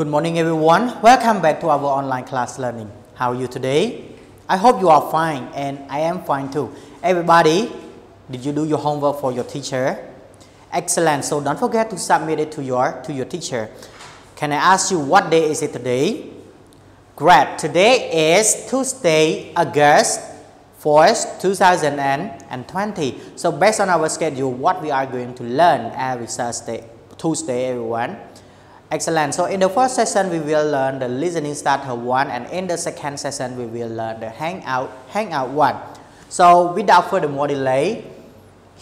Good morning everyone. Welcome back to our online class learning. How are you today? I hope you are fine and I am fine too. Everybody, did you do your homework for your teacher? Excellent. So don't forget to submit it to your to your teacher. Can I ask you what day is it today? Great. Today is Tuesday, August 4th, 2020. So based on our schedule, what we are going to learn every Thursday, Tuesday, everyone. Excellent. So in the first session, we will learn the listening starter one, and in the second session, we will learn the hangout hangout one. So without further more delay,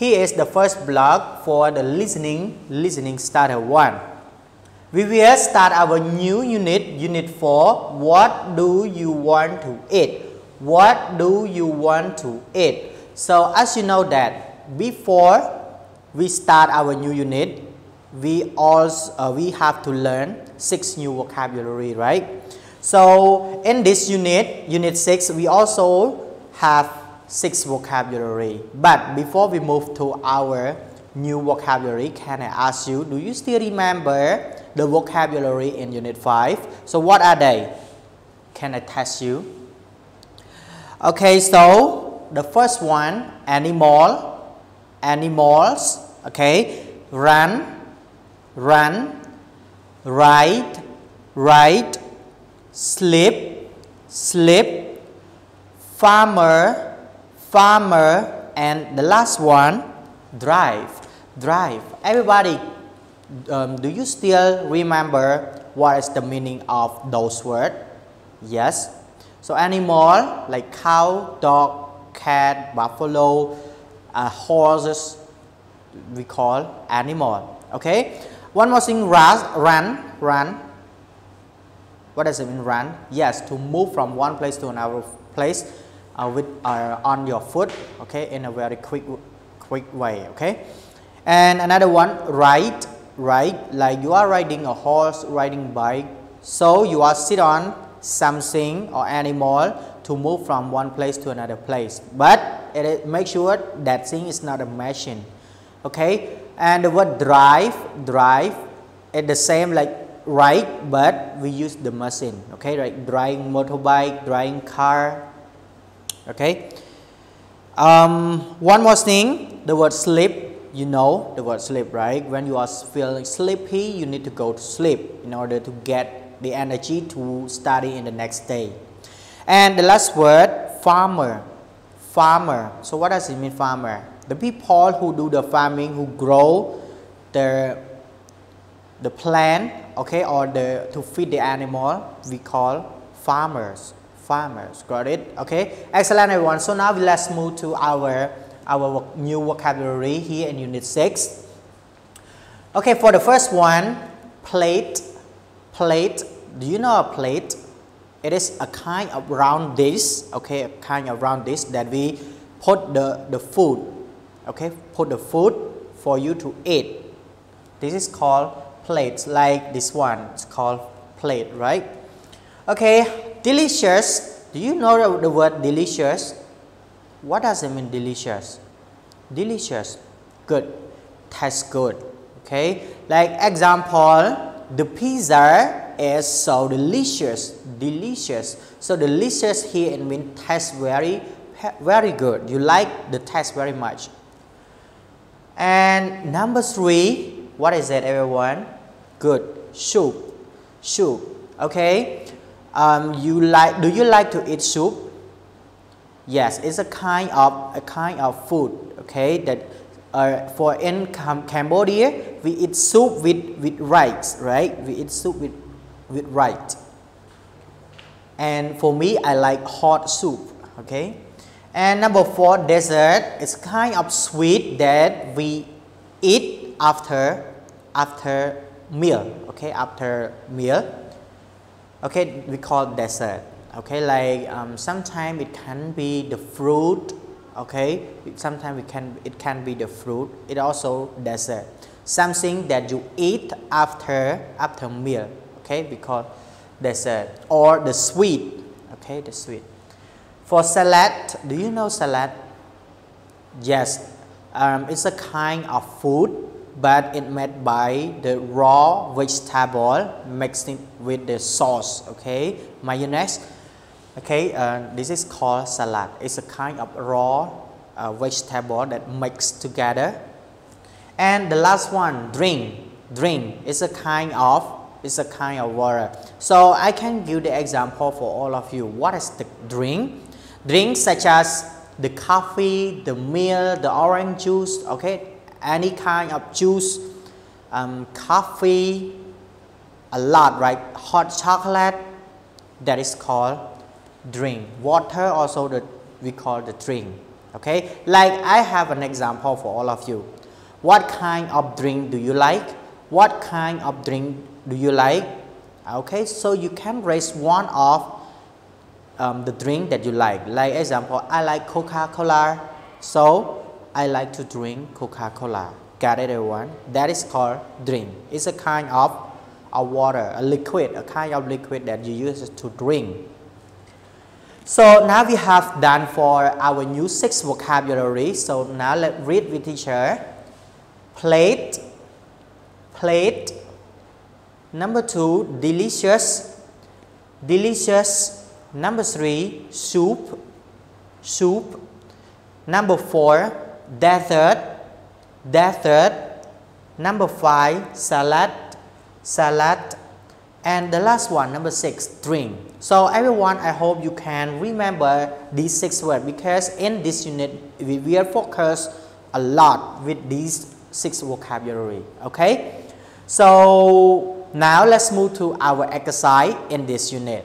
here is the first block for the listening listening starter one. We will start our new unit, unit 4. What do you want to eat? What do you want to eat? So as you know that before we start our new unit, we also uh, we have to learn six new vocabulary, right? So in this unit, unit 6, we also have six vocabulary. But before we move to our new vocabulary, can I ask you, do you still remember the vocabulary in Unit 5. So what are they? Can I test you? Okay, so the first one, animal, animals, okay, run, run, ride, ride, sleep, sleep, farmer, farmer, and the last one, drive, drive. Everybody um, do you still remember what is the meaning of those words? Yes. So animal like cow, dog, cat, buffalo, uh, horses, we call animal. Okay. One more thing, run, run. What does it mean run? Yes, to move from one place to another place uh, with uh, on your foot. Okay, in a very quick, quick way. Okay. And another one, ride right? Like you are riding a horse, riding bike. So you are sit on something or animal to move from one place to another place. But it, make sure that thing is not a machine. Okay? And the word drive, drive, it's the same like ride, but we use the machine. Okay, like driving motorbike, driving car. Okay. Um, one more thing, the word sleep you know the word sleep, right? When you are feeling sleepy, you need to go to sleep in order to get the energy to study in the next day. And the last word, farmer. Farmer. So what does it mean, farmer? The people who do the farming, who grow the the plant, okay, or the to feed the animal, we call farmers. Farmers. Got it? Okay. Excellent, everyone. So now let's move to our our new vocabulary here in Unit 6. Okay, for the first one, plate. Plate. Do you know a plate? It is a kind of round dish, okay, a kind of round dish that we put the, the food, okay, put the food for you to eat. This is called plate, like this one, it's called plate, right? Okay, delicious. Do you know the, word delicious? What does it mean delicious? Delicious, good, tastes good. Okay, like example, the pizza is so delicious, delicious. So delicious here it means tastes very, very good. You like the taste very much. And number three, what is it, everyone? Good, soup, soup. Okay, um, you like? Do you like to eat soup? Yes, it's a kind of a kind of food. Okay, that uh, for in Cambodia we eat soup with with rice, right? We eat soup with with rice. And for me, I like hot soup. Okay. And number four, dessert. It's kind of sweet that we eat after after meal. Okay, after meal. Okay, we call dessert. Okay like um, sometimes it can be the fruit. Okay sometimes it can it can be the fruit. It also dessert. Something that you eat after after meal. Okay we because dessert. Or the sweet. Okay the sweet for salad do you know salad? Yes. Um, it's a kind of food but it made by the raw vegetable mixed with the sauce okay? Mayonnaise. Okay uh, this is called salad. It's a kind of raw uh, vegetable that mixed together. And the last one drink. Drink. Is a kind of is a kind of water. So i can give the example for all of you. What is the drink drinks such as the coffee the milk the orange juice okay? Any kind of juice um, coffee a lot right? Hot chocolate that is called drink. Water also the we call the drink okay? Like i have an example for all of you. What kind of drink do you like? What kind of drink do you like? Okay so you can raise one of um, the drink that you like. Like example I like Coca-Cola so I like to drink Coca-Cola. Got it everyone? That is called drink. It's a kind of a water a liquid a kind of liquid that you use to drink. So now we have done for our new six vocabulary. So now let's read with teacher plate plate. Number two delicious delicious number three soup. Soup. Number four dessert. Dessert. Number five salad. Salad. And the last one number six drink. So everyone i hope you can remember these six words because in this unit we will focus a lot with these six vocabulary okay? So now let's move to our exercise in this unit.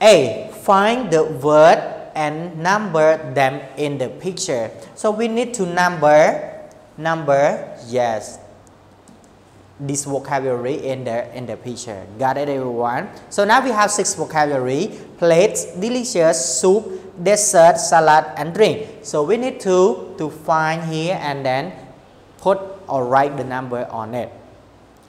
A. Find the word and number them in the picture. So we need to number, number, yes, this vocabulary in the in the picture. Got it everyone? So now we have six vocabulary, plates, delicious, soup, dessert, salad and drink. So we need to to find here and then put or write the number on it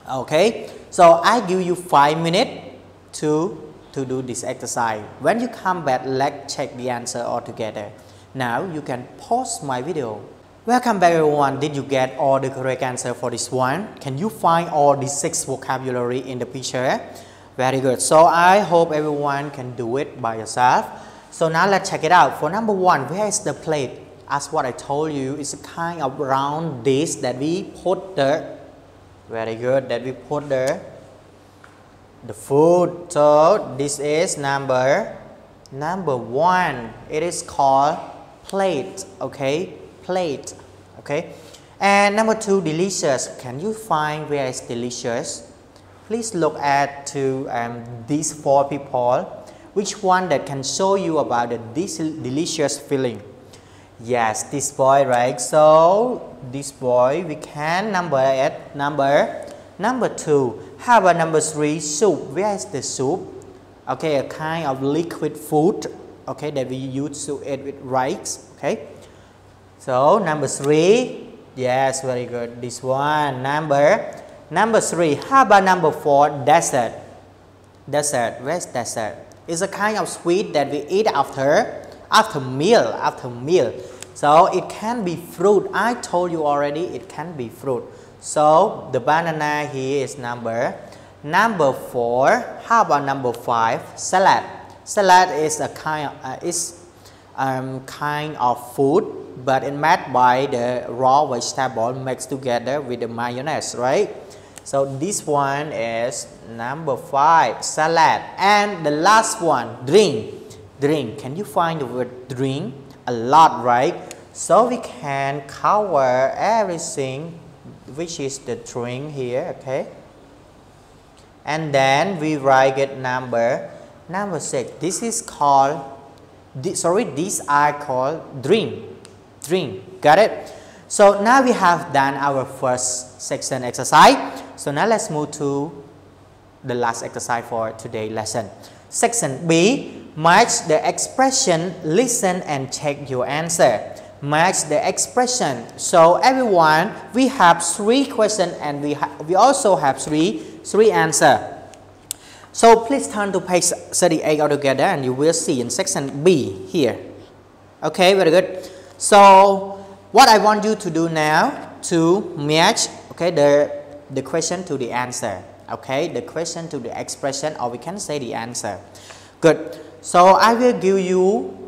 okay so I give you five minutes to to do this exercise. When you come back let's check the answer all together now you can pause my video. Welcome back everyone. Did you get all the correct answer for this one? Can you find all the six vocabulary in the picture? Very good. So I hope everyone can do it by yourself. So now let's check it out. For number one where is the plate? As what I told you it's a kind of round dish that we put the very good that we put the the food. So this is number number one. It is called plate okay? Plate okay? And number two delicious. Can you find where is delicious? Please look at to um, these four people. Which one that can show you about the this delicious feeling Yes, this boy, right? So this boy, we can number it. Number number two. How about number three? Soup. Where is the soup? Okay, a kind of liquid food. Okay, that we use to eat with rice. Okay. So number three. Yes, very good. This one. Number number three. How about number four? Dessert. Dessert. Where's dessert? It's a kind of sweet that we eat after after meal after meal so it can be fruit I told you already it can be fruit so the banana here is number number four how about number five salad salad is a kind of, uh, is um, kind of food but it made by the raw vegetable mixed together with the mayonnaise right so this one is number five salad and the last one drink drink. Can you find the word drink? A lot, right? So we can cover everything which is the drink here, okay? And then we write it number number six. This is called, this, sorry, these are called dream dream got it? So now we have done our first section exercise. So now let's move to the last exercise for today lesson. Section B, Match the expression, listen and check your answer. Match the expression. So everyone, we have three questions and we, we also have three, three answer. So please turn to page 38 altogether and you will see in section B here. Okay, very good. So what I want you to do now to match okay the the question to the answer okay the question to the expression or we can say the answer good so I will give you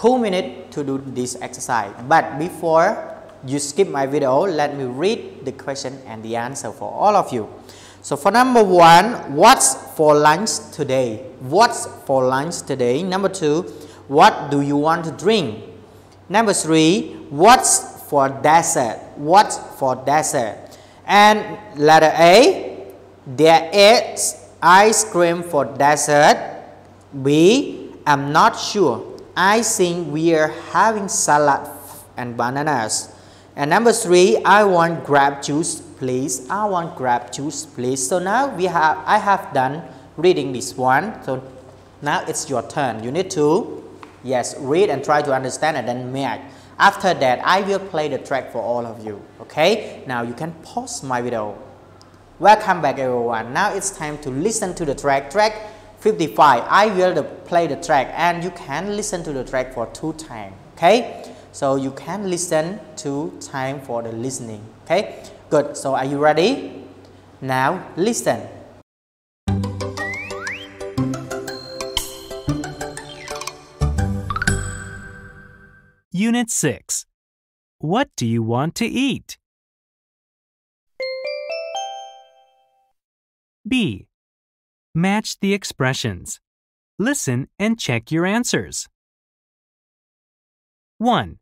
two minutes to do this exercise. But before you skip my video let me read the question and the answer for all of you. So for number one what's for lunch today? What's for lunch today? Number two what do you want to drink? Number three what's for dessert? What's for dessert? And letter A there is ice cream for dessert. B I'm not sure I think we are having salad and bananas and number three, I want grape juice, please. I want grape juice, please. So now we have, I have done reading this one. So now it's your turn. You need to, yes, read and try to understand and then match. After that, I will play the track for all of you. Okay? Now you can pause my video. Welcome back everyone. Now it's time to listen to the track. Track 55. I will play the track and you can listen to the track for two times. Okay? So you can listen to time for the listening. Okay, good. So are you ready? Now listen. Unit 6. What do you want to eat? B. Match the expressions. Listen and check your answers. 1.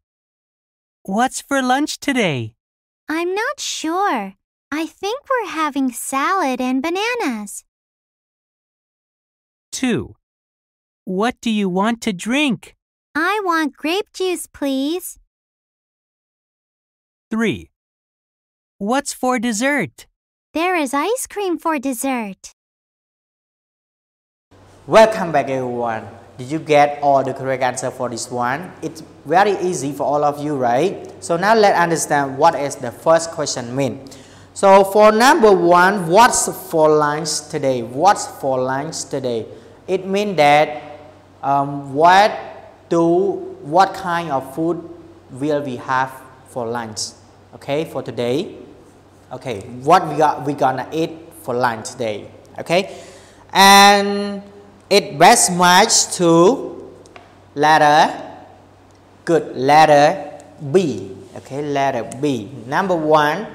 What's for lunch today? I'm not sure. I think we're having salad and bananas. 2. What do you want to drink? I want grape juice, please. 3. What's for dessert? There is ice cream for dessert. Welcome back everyone. Did you get all the correct answer for this one? It's very easy for all of you, right? So now let's understand what is the first question mean. So for number one, what's for lunch today? What's for lunch today? It means that um, what do what kind of food will we have for lunch? Okay, for today. Okay, what we got we gonna eat for lunch today? Okay, and it best match to letter good letter B. Okay letter B. Number one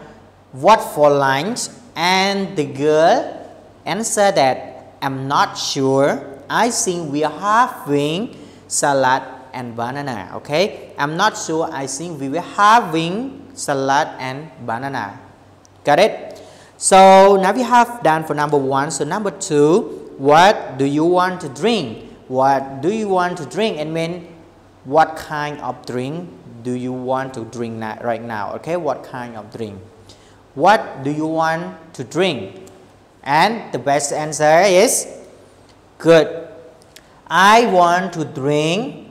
what for lunch? And the girl answer that I'm not sure. I think we are having salad and banana. Okay I'm not sure. I think we were having salad and banana. Got it? So now we have done for number one. So number two what do you want to drink? What do you want to drink? And mean what kind of drink do you want to drink right now? Okay what kind of drink? What do you want to drink? And the best answer is good. I want to drink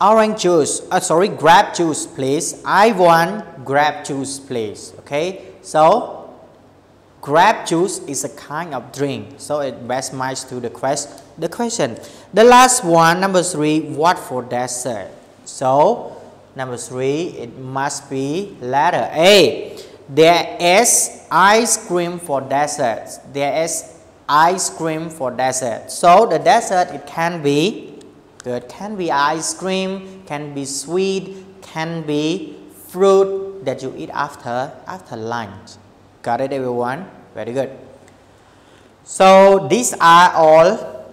orange juice. Uh, sorry grape juice please. I want grape juice please. Okay so Grape juice is a kind of drink, so it best matches to the, quest the question. The last one, number three, what for dessert? So, number three, it must be letter A. There is ice cream for dessert. There is ice cream for dessert. So, the dessert, it can be good, can be ice cream, can be sweet, can be fruit that you eat after, after lunch. Got it everyone? Very good. So these are all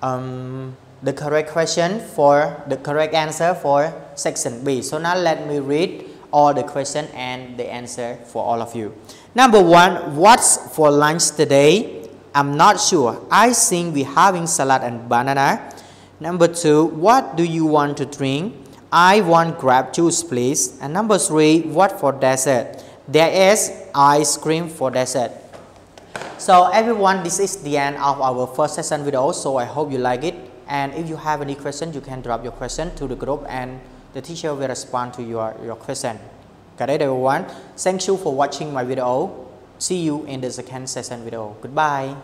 um, the correct question for the correct answer for section B. So now let me read all the question and the answer for all of you. Number one, what's for lunch today? I'm not sure. I think we're having salad and banana. Number two, what do you want to drink? I want grape juice, please. And number three, what for dessert? There is ice cream for dessert. So everyone, this is the end of our first session video. So I hope you like it. And if you have any question, you can drop your question to the group and the teacher will respond to your, your question. Got it everyone? Thank you for watching my video. See you in the second session video. Goodbye.